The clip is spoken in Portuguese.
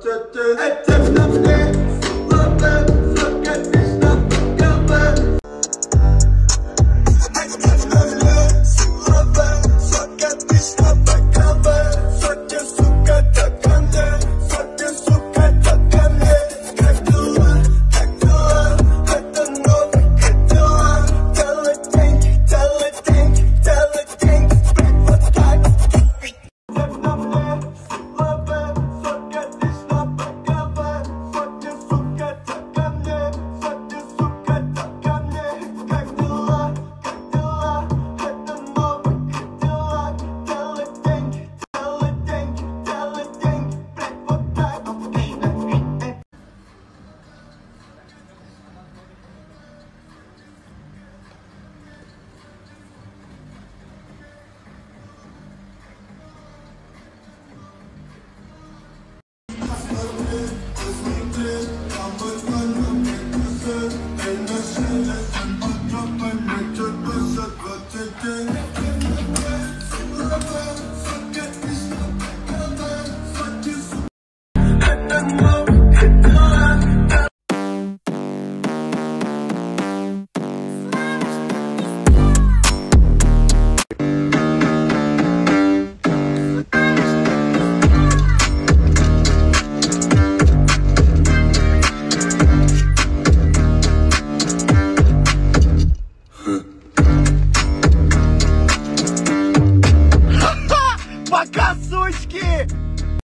te, te, te. dun, you dun. Pakasuski!